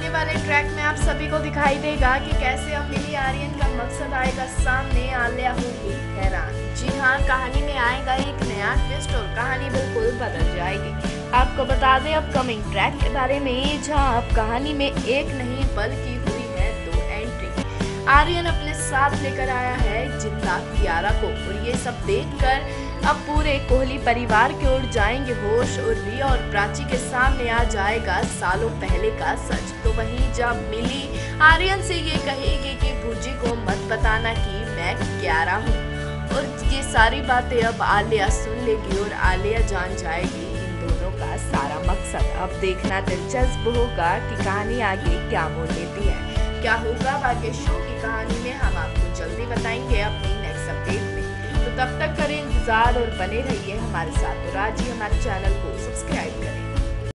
आने वाले ट्रैक में आप सभी को दिखाई देगा कि कैसे अब मिली आर्यन का मकसद आएगा सामने आलिया होगी हैरान। जी हाँ कहानी में आएगा एक नया ट्विस्ट और कहानी बिल्कुल बदल जाएगी। आपको बता दें अपकमिंग ट्रैक के बारे में, जहाँ अब कहानी में एक नहीं, बल्कि आर्यन अपने साथ लेकर आया है ज़िंदा कियारा को। और ये सब देखकर अब पूरे कोहली परिवार की ओर जाएँगे होश, और रिया और प्राची के सामने आ जाएगा सालों पहले का सच। तो वहीं जब मिली, आर्यन से ये कहेगी कि भुजी को मत बताना कि मैं क्यारा हूँ। और ये सारी बातें अब आलिया सुन लेगी और आलिया जान जाएगी इन दोनों का सारा मकसद। अब देखना दिलचस्प होगा कि कहानी आगे क्या मोड़ लेती है। क्या होगा? बाकी शो की कहानी में हम आपको जल्दी बताएँगे अपनी नेक्स्ट अपडेट में। तो तब तक करें इंतज़ार और बने रहिए हमारे साथ। और आज ही हमारे चैनल को सब्सक्राइब करें